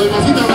Palmasita, palmasita.